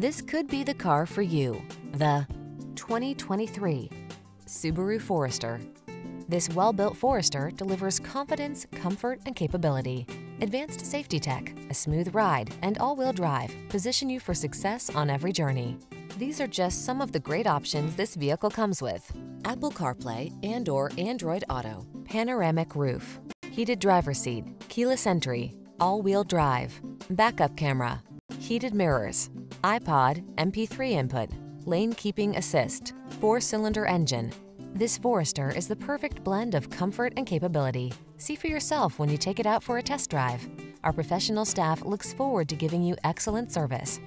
This could be the car for you. The 2023 Subaru Forester. This well-built Forester delivers confidence, comfort, and capability. Advanced safety tech, a smooth ride, and all-wheel drive position you for success on every journey. These are just some of the great options this vehicle comes with. Apple CarPlay and or Android Auto, panoramic roof, heated driver seat, keyless entry, all-wheel drive, backup camera, heated mirrors, iPod, MP3 input, lane keeping assist, four-cylinder engine. This Forester is the perfect blend of comfort and capability. See for yourself when you take it out for a test drive. Our professional staff looks forward to giving you excellent service.